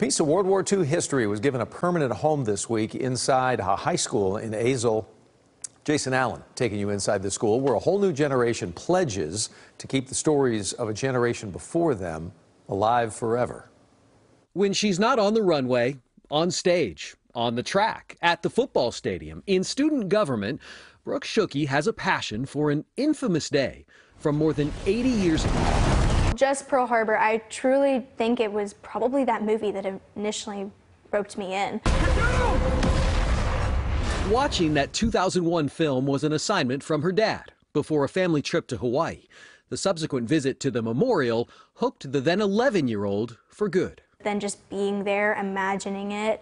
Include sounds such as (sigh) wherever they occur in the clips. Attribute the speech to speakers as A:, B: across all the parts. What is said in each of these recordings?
A: piece of World War II history was given a permanent home this week inside a high school in Azle. Jason Allen taking you inside the school where a whole new generation pledges to keep the stories of a generation before them alive forever.
B: When she's not on the runway, on stage, on the track, at the football stadium, in student government, Brooke Schucke has a passion for an infamous day from more than 80 years ago
C: just Pearl Harbor, I truly think it was probably that movie that initially roped me in.
B: Watching that 2001 film was an assignment from her dad before a family trip to Hawaii. The subsequent visit to the memorial hooked the then 11 year old for good.
C: Then just being there, imagining it,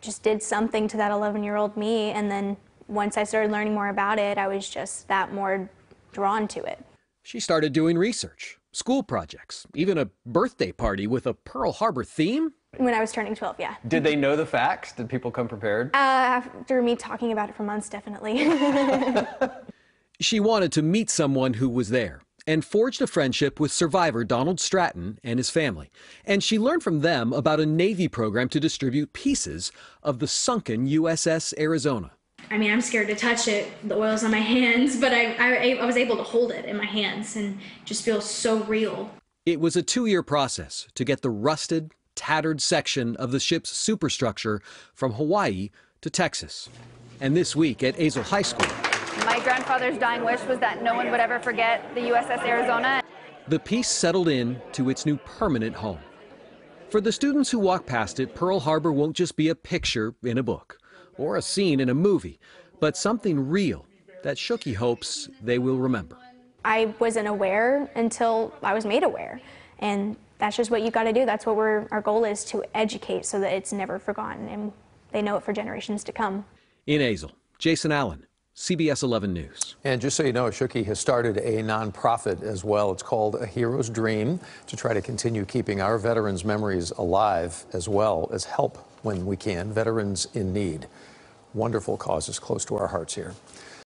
C: just did something to that 11 year old me. And then once I started learning more about it, I was just that more drawn to it.
B: She started doing research school projects, even a birthday party with a Pearl Harbor theme.
C: When I was turning 12, yeah.
D: Did they know the facts? Did people come prepared? Uh,
C: after me talking about it for months, definitely. (laughs)
B: she wanted to meet someone who was there and forged a friendship with survivor Donald Stratton and his family. And she learned from them about a Navy program to distribute pieces of the sunken USS Arizona.
C: I mean, I'm scared to touch it. The oil's on my hands, but I, I, I was able to hold it in my hands and just feels so real.
B: It was a two year process to get the rusted, tattered section of the ship's superstructure from Hawaii to Texas. And this week at Azle High School.
E: My grandfather's dying wish was that no one would ever forget the USS Arizona.
B: The piece settled in to its new permanent home. For the students who walk past it, Pearl Harbor won't just be a picture in a book or a scene in a movie, but something real that Schucke hopes they will remember.
C: I wasn't aware until I was made aware. And that's just what you got to do. That's what we're, our goal is to educate so that it's never forgotten and they know it for generations to come.
B: In Azle, Jason Allen, CBS 11 News.
A: And just so you know, Schucke has started a nonprofit as well. It's called A Hero's Dream to try to continue keeping our veterans' memories alive as well as help when we can veterans in need. Wonderful causes close to our hearts here.